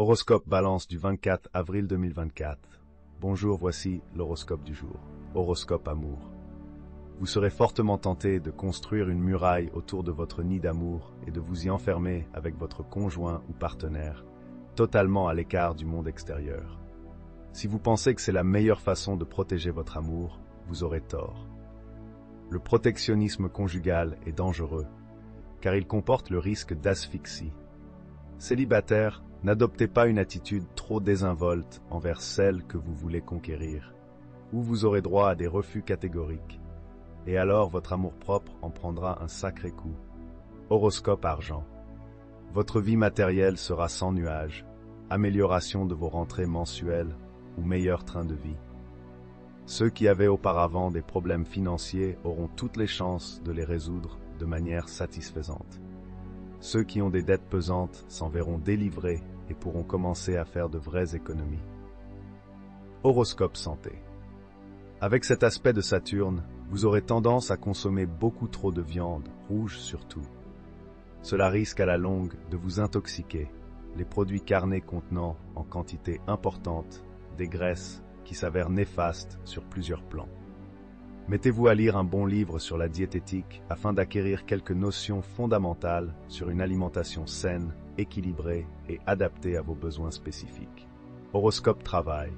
Horoscope Balance du 24 avril 2024. Bonjour, voici l'horoscope du jour. Horoscope Amour. Vous serez fortement tenté de construire une muraille autour de votre nid d'amour et de vous y enfermer avec votre conjoint ou partenaire, totalement à l'écart du monde extérieur. Si vous pensez que c'est la meilleure façon de protéger votre amour, vous aurez tort. Le protectionnisme conjugal est dangereux, car il comporte le risque d'asphyxie. Célibataire, N'adoptez pas une attitude trop désinvolte envers celle que vous voulez conquérir, ou vous aurez droit à des refus catégoriques. Et alors votre amour-propre en prendra un sacré coup. Horoscope argent. Votre vie matérielle sera sans nuages, amélioration de vos rentrées mensuelles ou meilleur train de vie. Ceux qui avaient auparavant des problèmes financiers auront toutes les chances de les résoudre de manière satisfaisante. Ceux qui ont des dettes pesantes s'en verront délivrés et pourront commencer à faire de vraies économies. Horoscope santé. Avec cet aspect de Saturne, vous aurez tendance à consommer beaucoup trop de viande, rouge surtout. Cela risque à la longue de vous intoxiquer, les produits carnés contenant, en quantité importante, des graisses qui s'avèrent néfastes sur plusieurs plans. Mettez-vous à lire un bon livre sur la diététique afin d'acquérir quelques notions fondamentales sur une alimentation saine, équilibrée et adaptée à vos besoins spécifiques. Horoscope travail.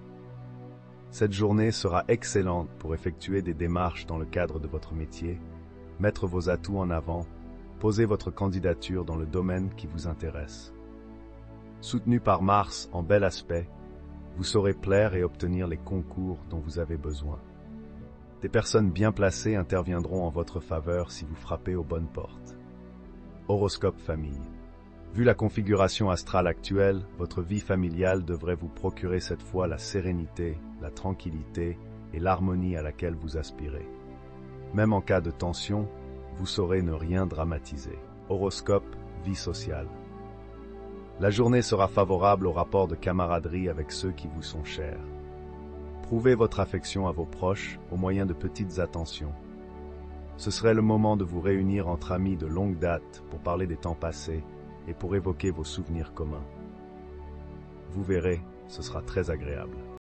Cette journée sera excellente pour effectuer des démarches dans le cadre de votre métier, mettre vos atouts en avant, poser votre candidature dans le domaine qui vous intéresse. Soutenu par Mars en bel aspect, vous saurez plaire et obtenir les concours dont vous avez besoin. Des personnes bien placées interviendront en votre faveur si vous frappez aux bonnes portes. Horoscope famille. Vu la configuration astrale actuelle, votre vie familiale devrait vous procurer cette fois la sérénité, la tranquillité et l'harmonie à laquelle vous aspirez. Même en cas de tension, vous saurez ne rien dramatiser. Horoscope, vie sociale. La journée sera favorable au rapport de camaraderie avec ceux qui vous sont chers. Prouvez votre affection à vos proches au moyen de petites attentions. Ce serait le moment de vous réunir entre amis de longue date pour parler des temps passés et pour évoquer vos souvenirs communs. Vous verrez, ce sera très agréable.